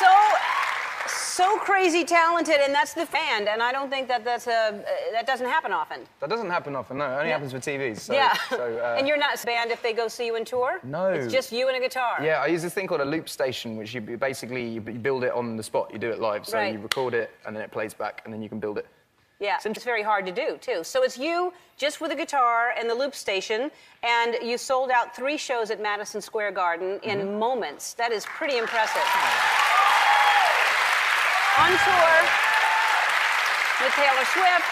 so so crazy talented, and that's the fan. And I don't think that that's a that doesn't happen often. That doesn't happen often. No, it only Yeah. happens for TVs. So, yeah. So, uh, and you're not a band if they go see you in tour. No. It's just you and a guitar. Yeah, I use this thing called a loop station, which you basically you build it on the spot. You do it live, so Right. you record it and then it plays back, and then you can build it. Yeah, it's very hard to do too. So it's you just with a guitar and the loop station, and you sold out three shows at Madison Square Garden in Mm-hmm. moments. That is pretty impressive. On tour with Taylor Swift,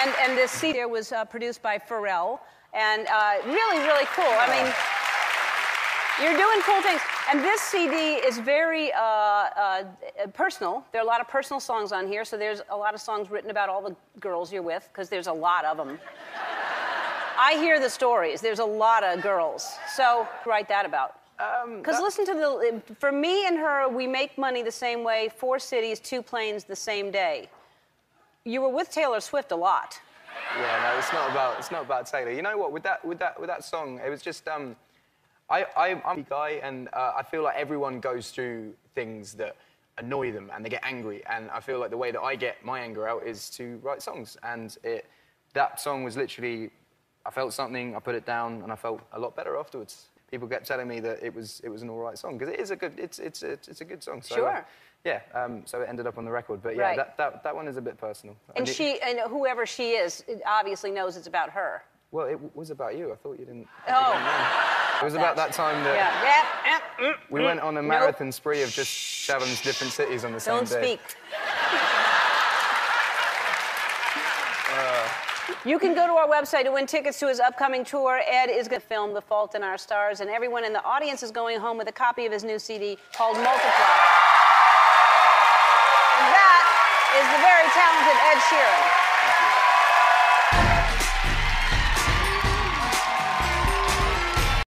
and and this CD was uh, produced by Pharrell, and uh, really really cool. I mean. You're doing cool things. And this CD is very uh, uh, personal. There are a lot of personal songs on here, so there's a lot of songs written about all the girls you're with, because there's a lot of them. I hear the stories. There's a lot of girls. So write that about. Because listen to the. For me and her, we make money the same way. Four cities, two planes, the same day. You were with Taylor Swift a lot. Yeah, no, it's not about it's not about Taylor. You know what? With that with that with that song, it was just um, I, I I'm a guy, and uh, I feel like everyone goes through things that annoy them and they get angry, and I feel like the way that I get my anger out is to write songs, and it that song was literally, I felt something, I put it down, and I felt a lot better afterwards. People kept telling me that it was it was an all right song because it is a good it's it's it's, it's a good song. So, uh, Sure. yeah, um, so it ended up on the record, but yeah, Right. that, that, that one is a bit personal. And it- she, and whoever she is, it obviously knows it's about her. Well, it was about you. I thought you didn't. Oh. It was about that time that Yeah. we went on a Nope. marathon spree of just challenge different cities on the same Don't day. speak. You can go to our website to win tickets to his upcoming tour. Ed is going to film The Fault in Our Stars, and everyone in the audience is going home with a copy of his new CD called Multiply. And that is the very talented Ed Sheeran.